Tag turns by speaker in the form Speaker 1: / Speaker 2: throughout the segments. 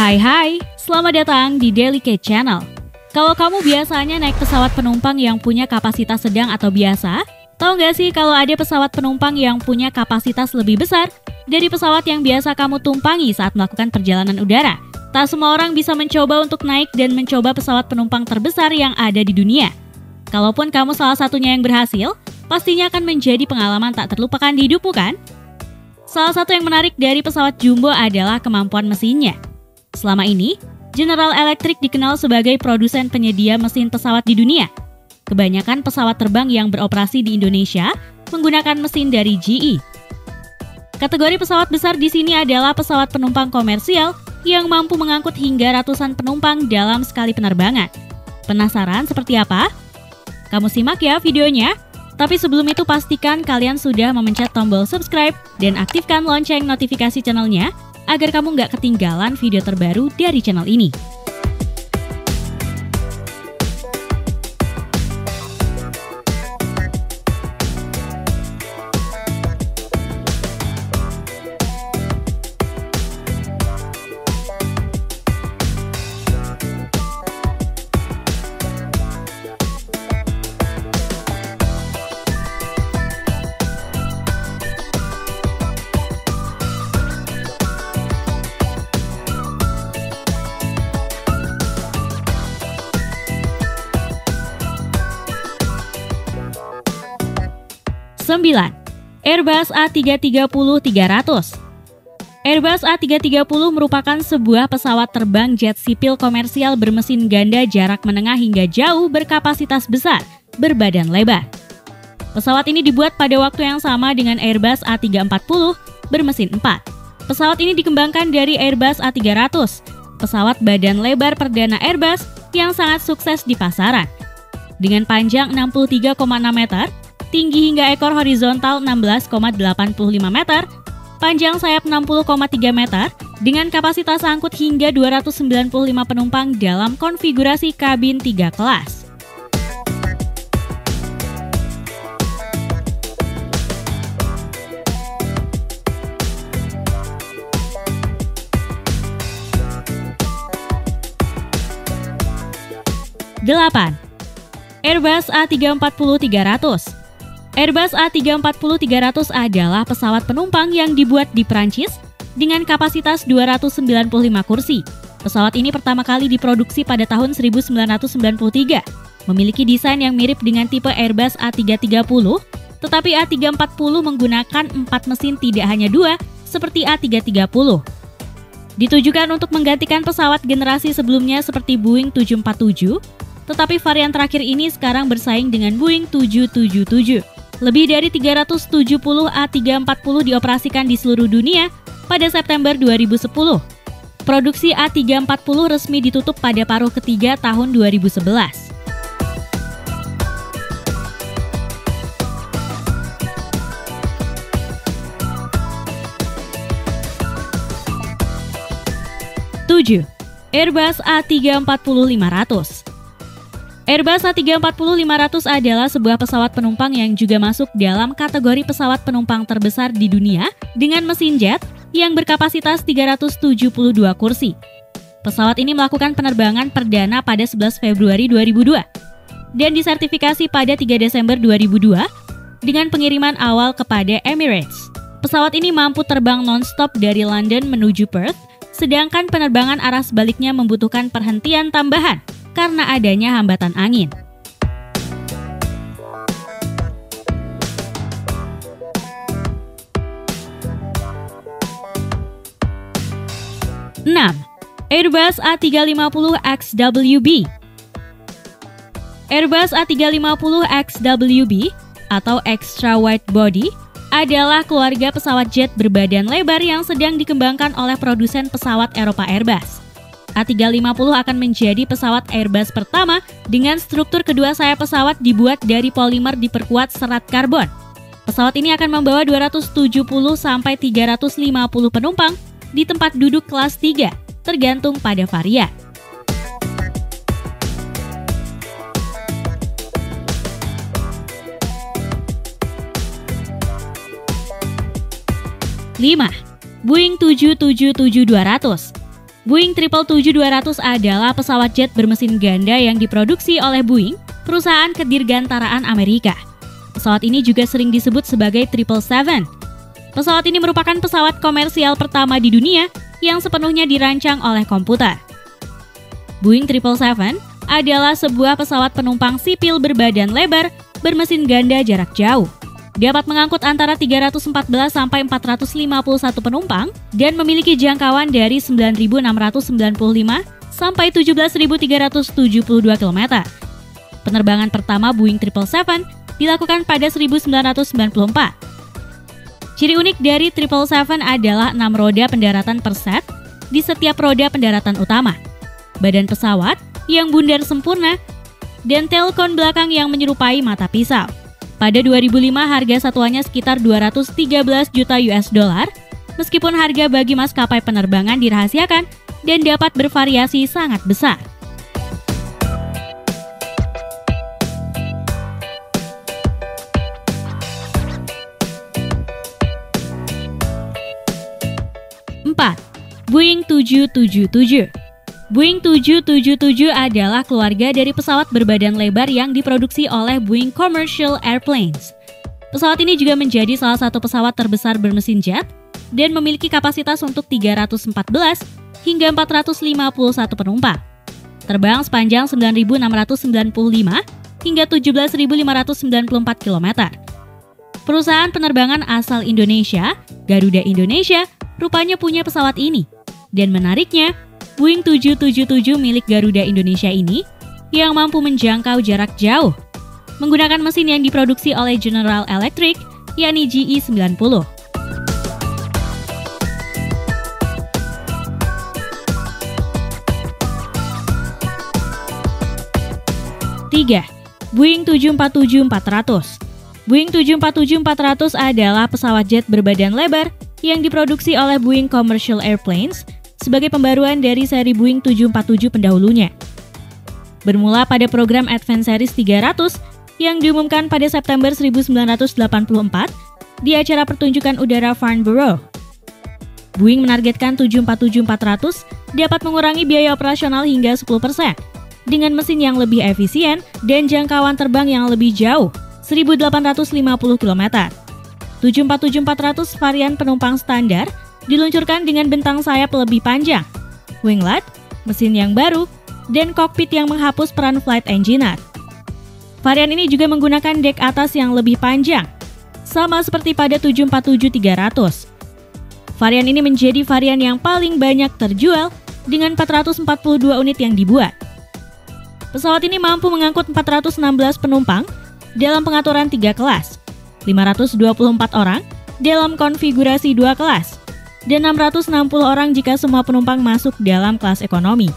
Speaker 1: Hai hai, selamat datang di K Channel. Kalau kamu biasanya naik pesawat penumpang yang punya kapasitas sedang atau biasa, tahu nggak sih kalau ada pesawat penumpang yang punya kapasitas lebih besar dari pesawat yang biasa kamu tumpangi saat melakukan perjalanan udara? Tak semua orang bisa mencoba untuk naik dan mencoba pesawat penumpang terbesar yang ada di dunia. Kalaupun kamu salah satunya yang berhasil, pastinya akan menjadi pengalaman tak terlupakan di hidupmu kan? Salah satu yang menarik dari pesawat jumbo adalah kemampuan mesinnya. Selama ini, General Electric dikenal sebagai produsen penyedia mesin pesawat di dunia. Kebanyakan pesawat terbang yang beroperasi di Indonesia menggunakan mesin dari GE. Kategori pesawat besar di sini adalah pesawat penumpang komersial yang mampu mengangkut hingga ratusan penumpang dalam sekali penerbangan. Penasaran seperti apa? Kamu simak ya videonya. Tapi sebelum itu pastikan kalian sudah memencet tombol subscribe dan aktifkan lonceng notifikasi channelnya agar kamu nggak ketinggalan video terbaru dari channel ini. 9. Airbus A330-300 Airbus A330 merupakan sebuah pesawat terbang jet sipil komersial bermesin ganda jarak menengah hingga jauh berkapasitas besar, berbadan lebar. Pesawat ini dibuat pada waktu yang sama dengan Airbus A340 bermesin 4. Pesawat ini dikembangkan dari Airbus A300, pesawat badan lebar perdana Airbus yang sangat sukses di pasaran. Dengan panjang 63,6 meter, tinggi hingga ekor horizontal 16,85 meter, panjang sayap 60,3 meter, dengan kapasitas angkut hingga 295 penumpang dalam konfigurasi kabin 3 kelas. Delapan, Airbus A340-300 Airbus A340-300 adalah pesawat penumpang yang dibuat di Prancis dengan kapasitas 295 kursi. Pesawat ini pertama kali diproduksi pada tahun 1993. Memiliki desain yang mirip dengan tipe Airbus A330, tetapi A340 menggunakan empat mesin tidak hanya dua, seperti A330. Ditujukan untuk menggantikan pesawat generasi sebelumnya seperti Boeing 747, tetapi varian terakhir ini sekarang bersaing dengan Boeing 777. Lebih dari 370 A340 dioperasikan di seluruh dunia pada September 2010. Produksi A340 resmi ditutup pada paruh ketiga tahun 2011. Tujuh, Airbus A340-500 Airbus A340-500 adalah sebuah pesawat penumpang yang juga masuk dalam kategori pesawat penumpang terbesar di dunia dengan mesin jet yang berkapasitas 372 kursi. Pesawat ini melakukan penerbangan perdana pada 11 Februari 2002 dan disertifikasi pada 3 Desember 2002 dengan pengiriman awal kepada Emirates. Pesawat ini mampu terbang non-stop dari London menuju Perth, sedangkan penerbangan arah sebaliknya membutuhkan perhentian tambahan karena adanya hambatan angin. Enam, Airbus A350 XWB Airbus A350 XWB atau Extra Wide Body adalah keluarga pesawat jet berbadan lebar yang sedang dikembangkan oleh produsen pesawat Eropa Airbus. A350 akan menjadi pesawat Airbus pertama dengan struktur kedua sayap pesawat dibuat dari polimer diperkuat serat karbon. Pesawat ini akan membawa 270 sampai 350 penumpang di tempat duduk kelas 3, tergantung pada varian. Lima, Boeing 777-200 Boeing 777-200 adalah pesawat jet bermesin ganda yang diproduksi oleh Boeing, perusahaan kedirgantaraan Amerika. Pesawat ini juga sering disebut sebagai 777. Pesawat ini merupakan pesawat komersial pertama di dunia yang sepenuhnya dirancang oleh komputer. Boeing 777 adalah sebuah pesawat penumpang sipil berbadan lebar bermesin ganda jarak jauh dapat mengangkut antara 314 sampai 451 penumpang dan memiliki jangkauan dari 9.695 sampai 17.372 km. Penerbangan pertama Boeing 777 dilakukan pada 1994. Ciri unik dari 777 adalah 6 roda pendaratan per set di setiap roda pendaratan utama. Badan pesawat yang bundar sempurna dan telkon belakang yang menyerupai mata pisau. Pada 2005 harga satuannya sekitar 213 juta US dollar, meskipun harga bagi maskapai penerbangan dirahasiakan dan dapat bervariasi sangat besar. Empat, Boeing 777 Boeing 777 adalah keluarga dari pesawat berbadan lebar yang diproduksi oleh Boeing Commercial Airplanes. Pesawat ini juga menjadi salah satu pesawat terbesar bermesin jet dan memiliki kapasitas untuk 314 hingga 451 penumpang. Terbang sepanjang 9.695 hingga 17.594 km. Perusahaan penerbangan asal Indonesia, Garuda Indonesia, rupanya punya pesawat ini. Dan menariknya, Boeing 777 milik Garuda Indonesia ini yang mampu menjangkau jarak jauh menggunakan mesin yang diproduksi oleh General Electric yakni GE90. Tiga, Boeing 747-400. Boeing 747-400 adalah pesawat jet berbadan lebar yang diproduksi oleh Boeing Commercial Airplanes sebagai pembaruan dari seri Boeing 747 pendahulunya. Bermula pada program Advance Series 300 yang diumumkan pada September 1984 di acara pertunjukan udara Farnborough. Boeing menargetkan 747-400 dapat mengurangi biaya operasional hingga 10% dengan mesin yang lebih efisien dan jangkauan terbang yang lebih jauh, 1850 km. 747-400 varian penumpang standar diluncurkan dengan bentang sayap lebih panjang, winglet, mesin yang baru, dan kokpit yang menghapus peran flight engineer. Varian ini juga menggunakan dek atas yang lebih panjang, sama seperti pada 747-300. Varian ini menjadi varian yang paling banyak terjual dengan 442 unit yang dibuat. Pesawat ini mampu mengangkut 416 penumpang dalam pengaturan tiga kelas, 524 orang dalam konfigurasi dua kelas, dan 660 orang jika semua penumpang masuk dalam kelas ekonomi.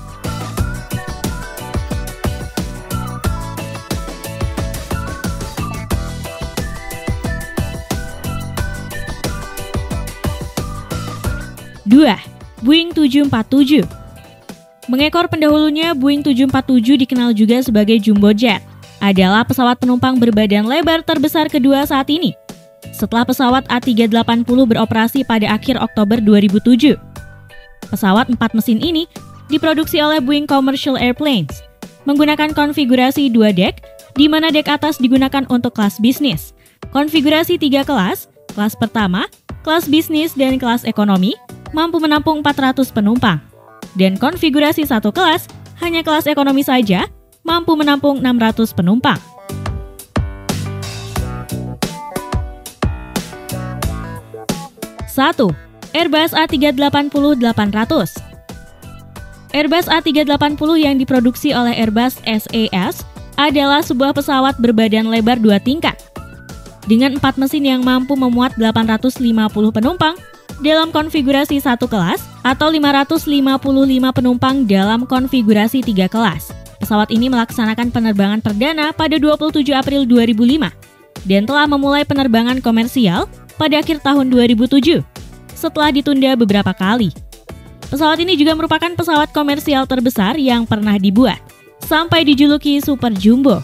Speaker 1: Dua, Boeing 747. Mengekor pendahulunya, Boeing 747 dikenal juga sebagai jumbo jet. Adalah pesawat penumpang berbadan lebar terbesar kedua saat ini setelah pesawat A380 beroperasi pada akhir Oktober 2007. Pesawat empat mesin ini diproduksi oleh Boeing Commercial Airplanes, menggunakan konfigurasi dua dek, di mana dek atas digunakan untuk kelas bisnis. Konfigurasi tiga kelas, kelas pertama, kelas bisnis, dan kelas ekonomi, mampu menampung 400 penumpang. Dan konfigurasi satu kelas, hanya kelas ekonomi saja, mampu menampung 600 penumpang. 1. Airbus A380-800 Airbus A380 yang diproduksi oleh Airbus SAS adalah sebuah pesawat berbadan lebar dua tingkat. Dengan empat mesin yang mampu memuat 850 penumpang dalam konfigurasi satu kelas atau 555 penumpang dalam konfigurasi tiga kelas. Pesawat ini melaksanakan penerbangan perdana pada 27 April 2005 dan telah memulai penerbangan komersial pada akhir tahun 2007 setelah ditunda beberapa kali. Pesawat ini juga merupakan pesawat komersial terbesar yang pernah dibuat, sampai dijuluki Super Jumbo.